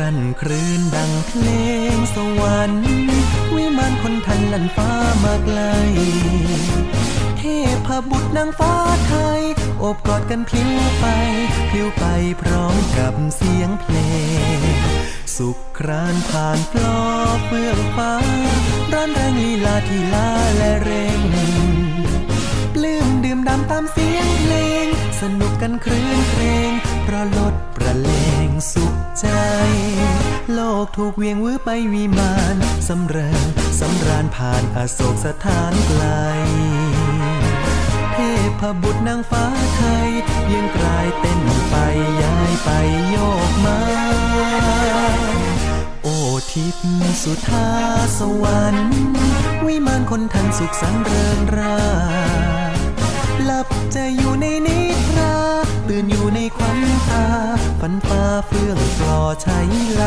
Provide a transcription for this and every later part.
รันคลื่นดังเพลงสวรรค์วิมานคนทันลันฟ้ามาไกล เทพบุตรนางฟ้าไทย อบกอดกันพลิ้วไปพลิ้วไปพร้อมกับเสียงเพลง สุขครานผ่านฟลอเฟื่องฟ้าร้อนแรงลีลาที่ลาและเร่ง ปลื้มดื่มดำตามเสียงเพลง สนุกกันครื้นเพลงเพราะลดประเลงสุขใจ โลกถูกเวียงวื้อไปวิมานสำเริงสำราญผ่านอโศกสถานไกล เทพบุตรนางฟ้าไทยยังกลายเต้นไปย้ายไปโยกมาโอ้ทิพย์สุธาสวรรค์วิมานคนทันสุขสันต์เริงราหลับจะอยู่ในนิทราตื่น ฝันฟ้าเฟื่องปลอใช้ไหล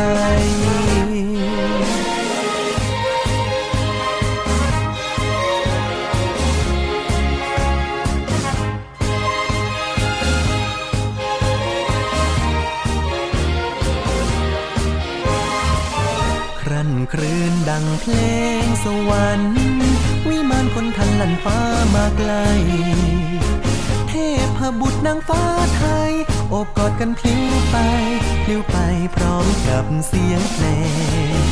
ครั่นครืนดังเพลงสวรรค์ วิมานคนทันลันฟ้ามาไกล เทพบุตรนางฟ้าไทย กันพลิ้วไปพลิ้วไปพร้อมกับเสียงเพลง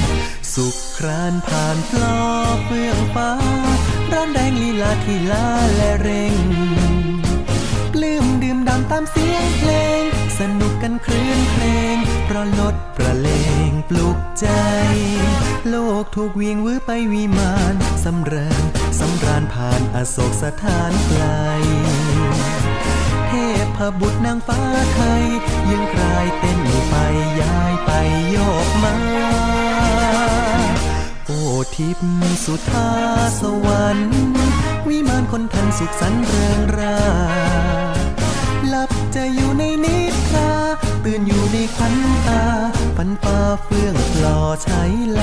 สุขครานผ่านฟลอเฟื่องฟ้า ร้อนแรงลีลาที่ลาและเร่งปลื้มดื่มดำตามเสียงเพลง สนุกกันคลื่นเพลงเพราะลดประเลงปลุกใจ โลกถูกเวียงวื้อไปวิมานสำเริงสำราญผ่านอโศกสถานไกล พบุตรนางฟ้าไทย ยังกลายเต้นไปย้ายไปโยกมา โอ้ทิพย์สุธาสวรรค์ วิมานคนทันสุขสันต์เริงราหลับจะอยู่ในนิทรา ตื่นอยู่ในควันตาฝันฟ้าเฟื่องปลอใช้ไหล